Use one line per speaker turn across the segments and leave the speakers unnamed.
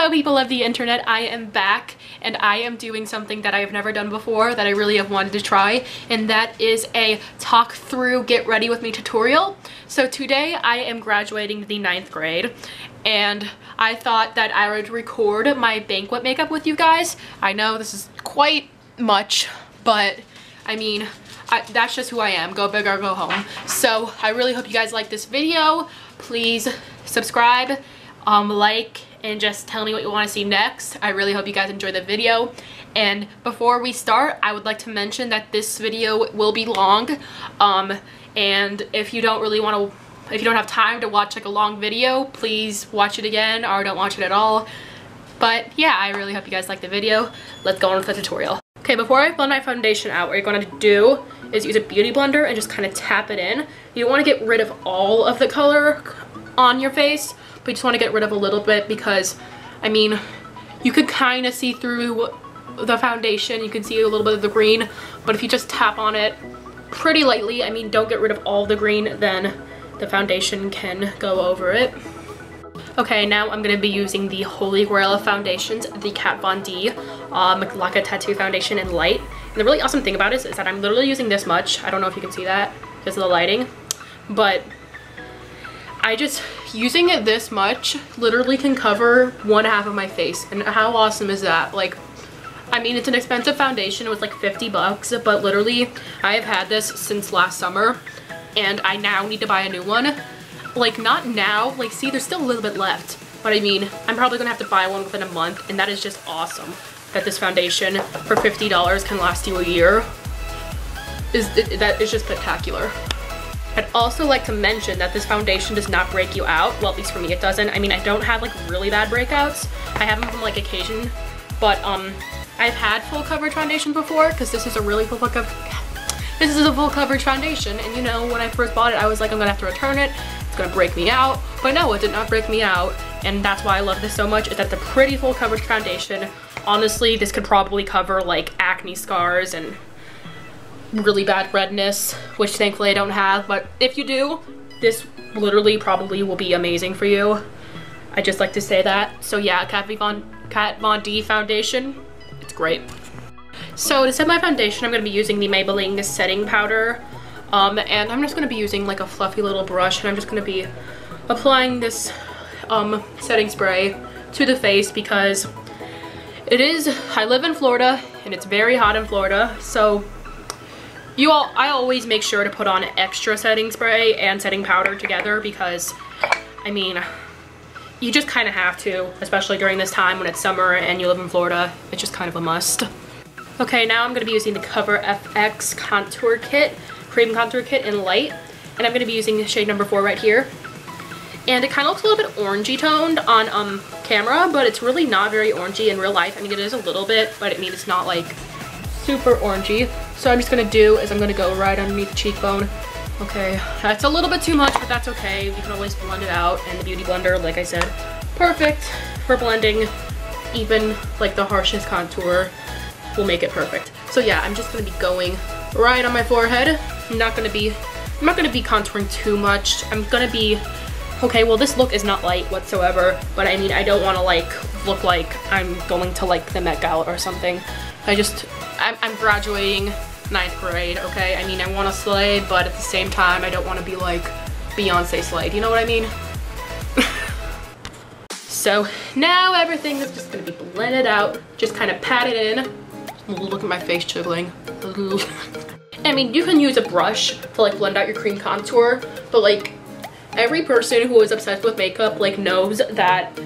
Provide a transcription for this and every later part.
Hello people of the internet, I am back and I am doing something that I have never done before that I really have wanted to try and that is a talk through get ready with me tutorial. So today I am graduating the ninth grade and I thought that I would record my banquet makeup with you guys. I know this is quite much but I mean I, that's just who I am, go big or go home. So I really hope you guys like this video. Please subscribe, um, like, and just tell me what you want to see next. I really hope you guys enjoy the video. And before we start, I would like to mention that this video will be long. Um, and if you don't really want to, if you don't have time to watch like a long video, please watch it again or don't watch it at all. But yeah, I really hope you guys like the video. Let's go on with the tutorial. Okay, before I blend my foundation out, what you're going to do is use a beauty blender and just kind of tap it in. You want to get rid of all of the color on your face, you just want to get rid of a little bit because, I mean, you could kind of see through the foundation. You can see a little bit of the green, but if you just tap on it pretty lightly, I mean, don't get rid of all the green, then the foundation can go over it. Okay, now I'm going to be using the Holy Grail of foundations, the Kat Von D um, Lock-It Tattoo Foundation in Light. And the really awesome thing about it is that I'm literally using this much. I don't know if you can see that because of the lighting, but I just, using it this much literally can cover one half of my face. And how awesome is that? Like, I mean, it's an expensive foundation. It was like 50 bucks, but literally I have had this since last summer and I now need to buy a new one. Like, not now. Like, see, there's still a little bit left. But I mean, I'm probably gonna have to buy one within a month and that is just awesome that this foundation for $50 can last you a year. Is That is just spectacular. I'd also like to mention that this foundation does not break you out. Well, at least for me, it doesn't. I mean, I don't have like really bad breakouts. I have them from like occasion, but um, I've had full coverage foundation before because this is a really full coverage, this is a full coverage foundation. And you know, when I first bought it, I was like, I'm gonna have to return it. It's gonna break me out. But no, it did not break me out. And that's why I love this so much is that a pretty full coverage foundation. Honestly, this could probably cover like acne scars and really bad redness, which thankfully I don't have. But if you do, this literally probably will be amazing for you. I just like to say that. So yeah, Kat Von, Kat Von D foundation, it's great. So to set my foundation, I'm going to be using the Maybelline setting powder. Um, and I'm just going to be using like a fluffy little brush and I'm just going to be applying this um, setting spray to the face because it is, I live in Florida and it's very hot in Florida. So you all, I always make sure to put on extra setting spray and setting powder together because, I mean, you just kind of have to, especially during this time when it's summer and you live in Florida. It's just kind of a must. Okay, now I'm to be using the Cover FX Contour Kit, Cream Contour Kit in Light. And I'm to be using shade number 4 right here. And it kind of looks a little bit orangey toned on um, camera, but it's really not very orangey in real life. I mean, it is a little bit, but I mean, it's not like super orangey. So I'm just gonna do is I'm gonna go right underneath the cheekbone. Okay, that's a little bit too much, but that's okay. You can always blend it out. And the Beauty Blender, like I said, perfect for blending even like the harshest contour will make it perfect. So yeah, I'm just gonna be going right on my forehead. I'm not gonna be, I'm not gonna be contouring too much. I'm gonna be, okay, well this look is not light whatsoever, but I mean, I don't wanna like look like I'm going to like the Met Gala or something. I just, I'm, I'm graduating ninth grade, okay? I mean, I want to slay, but at the same time, I don't want to be like Beyonce slayed. You know what I mean? so now everything is just going to be blended out. Just kind of pat it in. Look at my face chiggling. I mean, you can use a brush to like blend out your cream contour, but like every person who is obsessed with makeup like knows that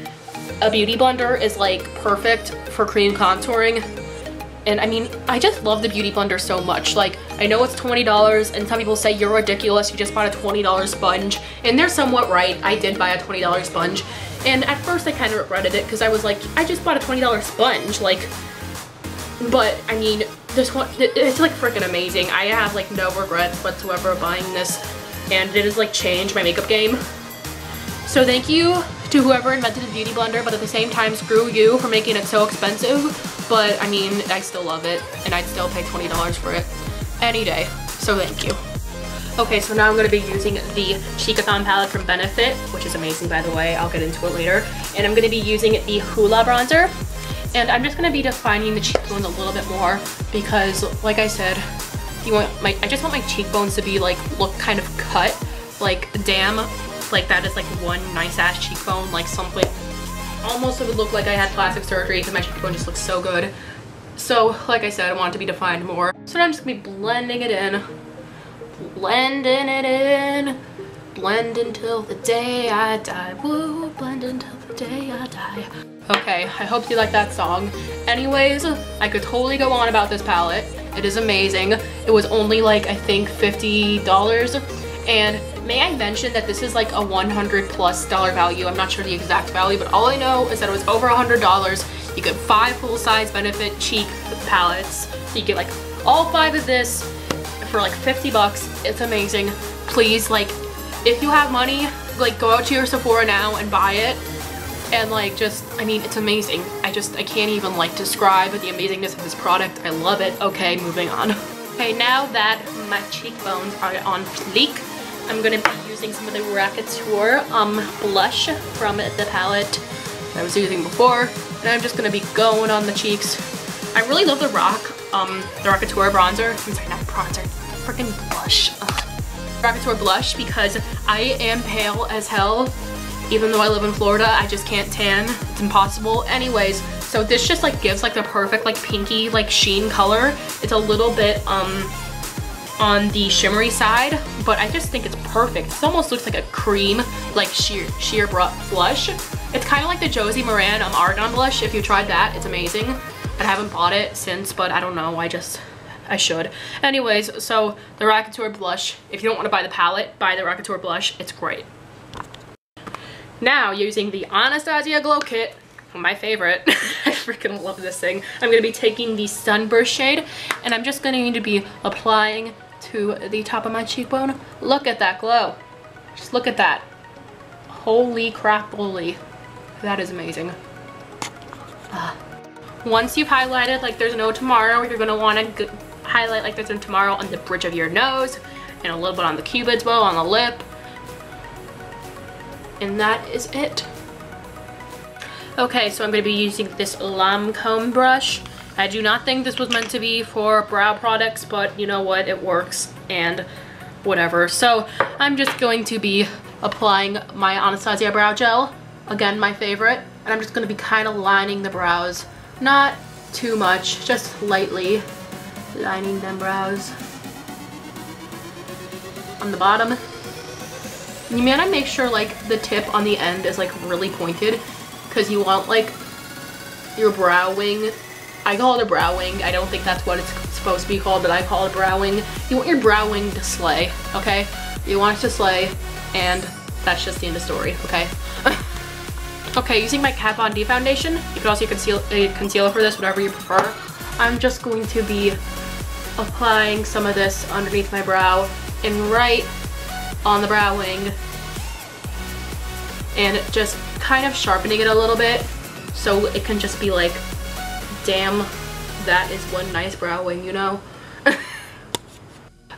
a beauty blender is like perfect for cream contouring and I mean, I just love the Beauty Blender so much. Like, I know it's $20 and some people say you're ridiculous, you just bought a $20 sponge. And they're somewhat right, I did buy a $20 sponge. And at first I kind of regretted it because I was like, I just bought a $20 sponge. Like, but I mean, this one, it's like freaking amazing. I have like no regrets whatsoever buying this. And it has like changed my makeup game. So thank you to whoever invented the Beauty Blender, but at the same time, screw you for making it so expensive. But I mean, I still love it and I'd still pay $20 for it any day. So thank you. Okay, so now I'm going to be using the Cheekathon palette from Benefit, which is amazing by the way, I'll get into it later. And I'm going to be using the Hoola bronzer. And I'm just going to be defining the cheekbones a little bit more because, like I said, you want my I just want my cheekbones to be like, look kind of cut. Like, damn, like that is like one nice ass cheekbone, like something almost it would look like I had plastic surgery because my cheekbone just looks so good. So, like I said, I want it to be defined more. So now I'm just to be blending it in. Blending it in. Blend until the day I die. Woo blend until the day I die. Okay I hope you like that song. Anyways I could totally go on about this palette. It is amazing. It was only like I think $50 and may I mention that this is like a 100 plus dollar value I'm not sure the exact value but all I know is that it was over hundred dollars you get five full-size benefit cheek palettes so you get like all five of this for like 50 bucks. It's amazing. Please, like, if you have money, like, go out to your Sephora now and buy it. And like, just, I mean, it's amazing. I just, I can't even like describe the amazingness of this product. I love it. Okay, moving on. Okay, now that my cheekbones are on fleek, I'm gonna be using some of the Rockateur um, blush from the palette I was using before. And I'm just gonna be going on the cheeks. I really love the Rock, um, the bronzer. I'm sorry, not bronzer, freaking blush. Rockateur blush because I am pale as hell. Even though I live in Florida, I just can't tan. It's impossible. Anyways, so this just like gives like the perfect like pinky like sheen color. It's a little bit um on the shimmery side, but I just think it's perfect. It almost looks like a cream, like sheer, sheer blush. It's kind of like the Josie Maran um, Argan blush. If you tried that, it's amazing. I haven't bought it since, but I don't know. I just I should. Anyways, so the Rockateur blush, if you don't want to buy the palette, buy the Rockateur blush. It's great. Now, using the Anastasia Glow Kit, my favorite. I freaking love this thing. I'm going to be taking the Sunburst shade, and I'm just going to need to be applying to the top of my cheekbone. Look at that glow. Just look at that. Holy crap, holy. That is amazing. Ah. Once you've highlighted like there's no tomorrow, you're want to highlight like there's no tomorrow on the bridge of your nose and a little bit on the cupid's bow on the lip. And that is it. Okay, so I'm to be using this Lancome brush. I do not think this was meant to be for brow products, but you know what, it works and whatever. So I'm just going to be applying my Anastasia Brow Gel, again my favorite, and I'm just going to be kind of lining the brows. Not too much, just lightly lining them brows on the bottom. You want to make sure like the tip on the end is like really pointed because you want like your brow wing I call it a brow wing. I don't think that's what it's supposed to be called, but I call it brow wing. You want your brow wing to slay, okay? You want it to slay, and that's just the end of the story, okay? okay, using my Kat Von D foundation, you can also conceal a uh, concealer for this, whatever you prefer. I'm just going to be applying some of this underneath my brow and right on the brow wing and just kind of sharpening it a little bit so it can just be like damn that is one nice brow wing you know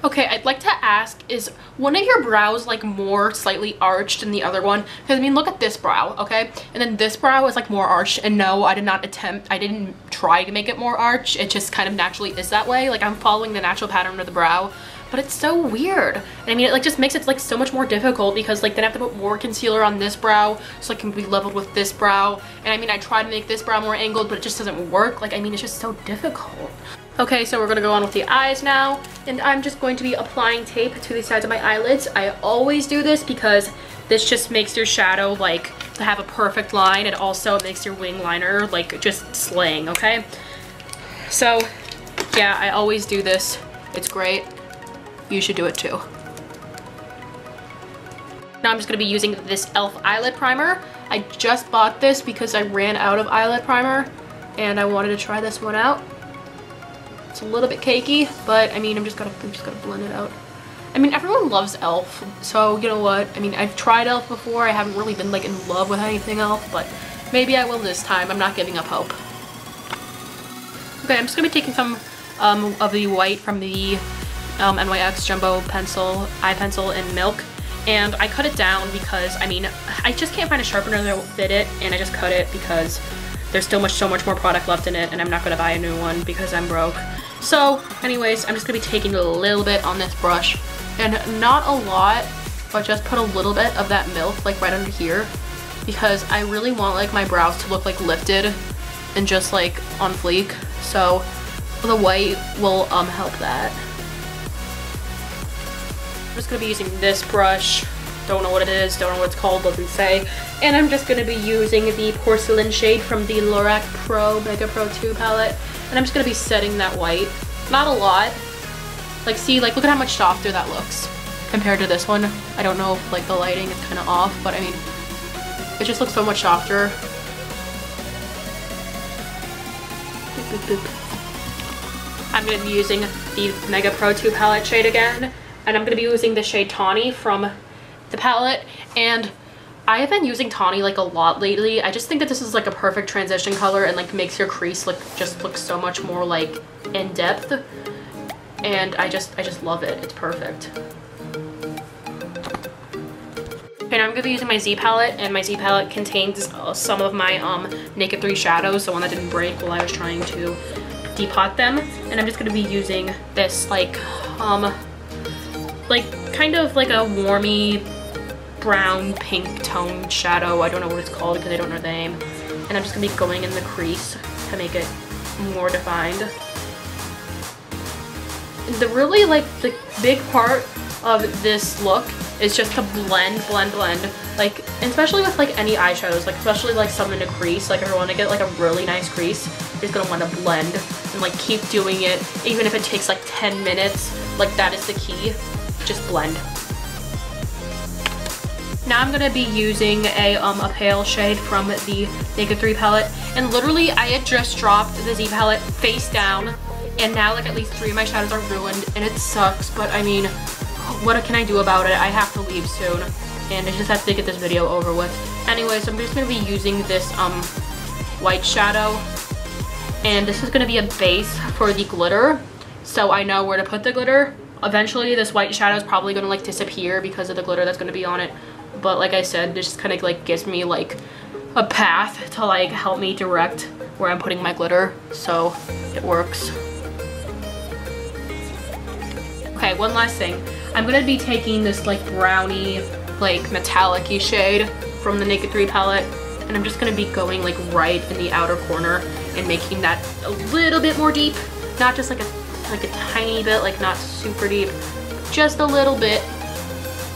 Okay, I'd like to ask, is one of your brows like more slightly arched than the other one? Because I mean, look at this brow, okay? And then this brow is like more arched and no, I did not attempt, I didn't try to make it more arched. It just kind of naturally is that way. Like I'm following the natural pattern of the brow but it's so weird. And I mean, it like just makes it like so much more difficult because like then I have to put more concealer on this brow so I can be leveled with this brow. And I mean, I try to make this brow more angled, but it just doesn't work. Like, I mean, it's just so difficult. Okay, so we're gonna go on with the eyes now. And I'm just going to be applying tape to the sides of my eyelids. I always do this because this just makes your shadow like have a perfect line. It also makes your wing liner like just slaying, okay? So yeah, I always do this. It's great you should do it too. Now I'm just gonna be using this e.l.f. eyelid primer. I just bought this because I ran out of eyelid primer and I wanted to try this one out. It's a little bit cakey, but I mean, I'm just gonna, I'm just gonna blend it out. I mean, everyone loves e.l.f. So, you know what? I mean, I've tried e.l.f. before. I haven't really been like in love with anything e.l.f., but maybe I will this time. I'm not giving up hope. Okay, I'm just gonna be taking some um, of the white from the um, NYX Jumbo Pencil, Eye Pencil in Milk. And I cut it down because, I mean, I just can't find a sharpener that will fit it. And I just cut it because there's still much, so much more product left in it. And I'm not going to buy a new one because I'm broke. So, anyways, I'm just going to be taking a little bit on this brush. And not a lot, but just put a little bit of that milk, like right under here. Because I really want, like, my brows to look, like, lifted and just, like, on fleek. So, the white will um, help that. I'm just going to be using this brush. Don't know what it is, don't know what it's called, doesn't say. And I'm just going to be using the porcelain shade from the Lorac Pro Mega Pro 2 palette. And I'm just going to be setting that white. Not a lot. Like, see, like, look at how much softer that looks compared to this one. I don't know if, like, the lighting is kind of off, but I mean, it just looks so much softer. Boop, boop, boop. I'm going to be using the Mega Pro 2 palette shade again. And I'm going to be using the shade Tawny from the palette. And I have been using Tawny like a lot lately. I just think that this is like a perfect transition color and like makes your crease look just look so much more like in depth. And I just I just love it. It's perfect. Okay, now I'm to be using my Z palette, and my Z palette contains uh, some of my um, Naked 3 shadows, the one that didn't break while I was trying to depot them and I'm just to be using this like um like kind of like a warmy brown pink tone shadow. I don't know what it's called because I don't know the name. And I'm just gonna be going in the crease to make it more defined. The really like the big part of this look is just to blend blend blend. Like especially with like any eyeshadows like especially like some in a crease like if I want to get like a really nice crease is gonna want to blend and like keep doing it. Even if it takes like 10 minutes like that is the key just blend. Now I'm gonna be using a um a pale shade from the Naked 3 palette. And literally I had just dropped the Z palette face down and now like at least three of my shadows are ruined and it sucks but I mean what can I do about it? I have to leave soon and I just have to get this video over with. Anyway, so I'm just gonna be using this um white shadow and this is to be a base for the glitter so I know where to put the glitter eventually this white shadow is probably going to like disappear because of the glitter that's going to be on it. But like I said this just kind of like gives me like a path to like help me direct where I'm putting my glitter. So it works. Okay one last thing. I'm gonna be taking this like brownie like metallic shade from the Naked 3 palette and I'm just gonna be going like right in the outer corner and making that a little bit more deep. Not just like a like a tiny bit, like not super deep, just a little bit.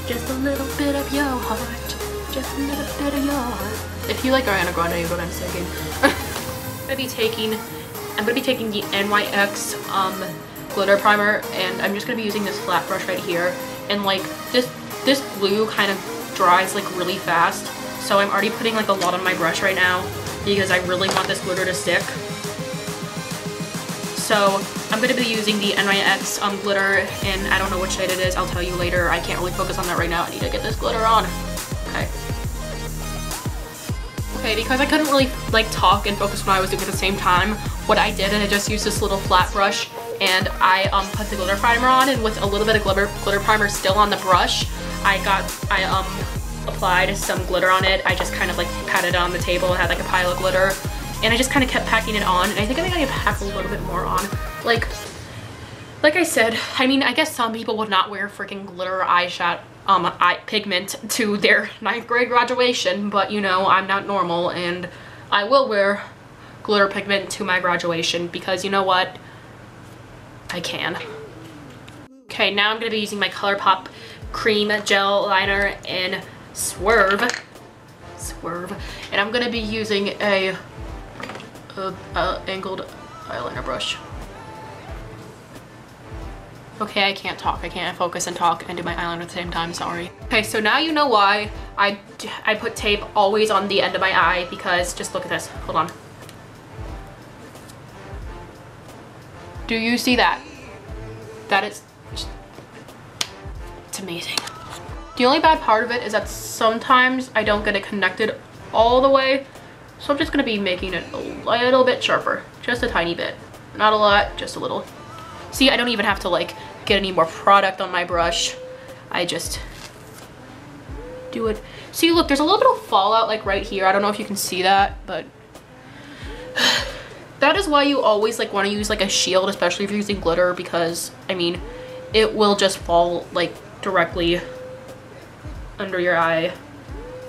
Just a little bit of your heart. Just a little bit of your heart. If you like Ariana Grande, you know what I'm saying. I'm gonna be taking I'm gonna be taking the NYX um, glitter primer and I'm just gonna be using this flat brush right here and like this this glue kind of dries like really fast so I'm already putting like a lot on my brush right now because I really want this glitter to stick. So I'm going to be using the NYX um, glitter and I don't know what shade it is. I'll tell you later. I can't really focus on that right now. I need to get this glitter on. Okay. Okay, because I couldn't really like talk and focus when I was doing at the same time, what I did is I just used this little flat brush and I um, put the glitter primer on and with a little bit of glitter, glitter primer still on the brush, I got, I um, applied some glitter on it. I just kind of like patted it on the table and had like a pile of glitter. And I just kind of kept packing it on. And I think I'm gonna pack a little bit more on. Like, like I said, I mean, I guess some people would not wear freaking glitter eyeshadow um, eye pigment to their ninth grade graduation, but you know, I'm not normal and I will wear glitter pigment to my graduation because you know what? I can. Okay, now I'm to be using my ColourPop cream gel liner in Swerve. Swerve. And I'm to be using a, a, angled eyeliner brush. Okay, I can't talk. I can't focus and talk and do my eyeliner at the same time, sorry. Okay, so now you know why I, I put tape always on the end of my eye because just look at this. Hold on. Do you see that? That is, it's amazing. The only bad part of it is that sometimes I don't get it connected all the way. So I'm just to be making it a little bit sharper. Just a tiny bit. Not a lot, just a little. See, I don't even have to like get any more product on my brush, I just do it. See, look, there's a little bit of fallout like right here. I don't know if you can see that, but that is why you always like want to use like a shield, especially if you're using glitter because, I mean, it will just fall like directly under your eye.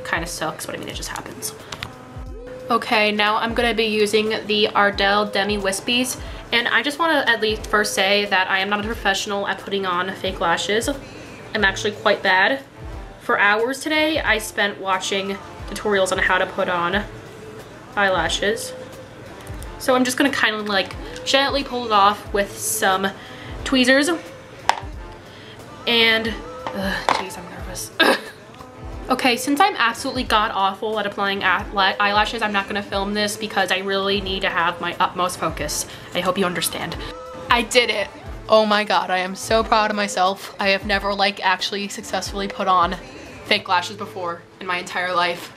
Kind of sucks, but I mean, it just happens. Okay, now I'm gonna be using the Ardell Demi Wispies. And I just wanna at least first say that I am not a professional at putting on fake lashes. I'm actually quite bad. For hours today, I spent watching tutorials on how to put on eyelashes. So I'm just gonna kind of like gently pull it off with some tweezers. And, jeez, I'm nervous. okay, since I'm absolutely god awful at applying eyelashes, I'm not gonna film this because I really need to have my utmost focus. I hope you understand. I did it. Oh my god, I am so proud of myself. I have never like actually successfully put on fake lashes before in my entire life.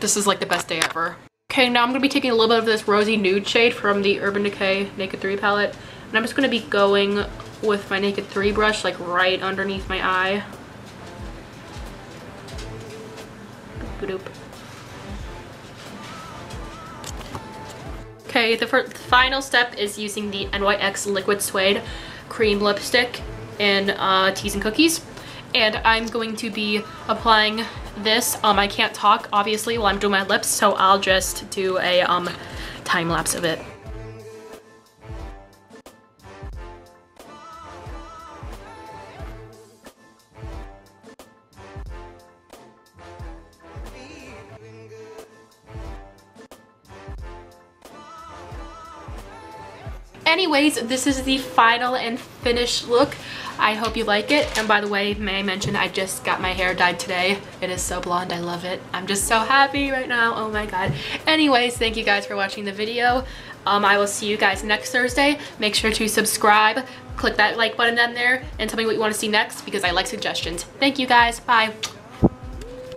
This is like the best day ever. Okay, now I'm gonna be taking a little bit of this rosy nude shade from the Urban Decay Naked 3 palette. And I'm just gonna be going with my Naked 3 brush like right underneath my eye. Okay, the final step is using the NYX Liquid Suede Cream Lipstick in uh, Teas and Cookies. And I'm going to be applying this. Um, I can't talk, obviously, while I'm doing my lips, so I'll just do a um, time lapse of it. Anyways, this is the final and finished look. I hope you like it. And by the way, may I mention, I just got my hair dyed today. It is so blonde. I love it. I'm just so happy right now. Oh my god. Anyways, thank you guys for watching the video. Um, I will see you guys next Thursday. Make sure to subscribe, click that like button down there, and tell me what you want to see next because I like suggestions. Thank you guys. Bye.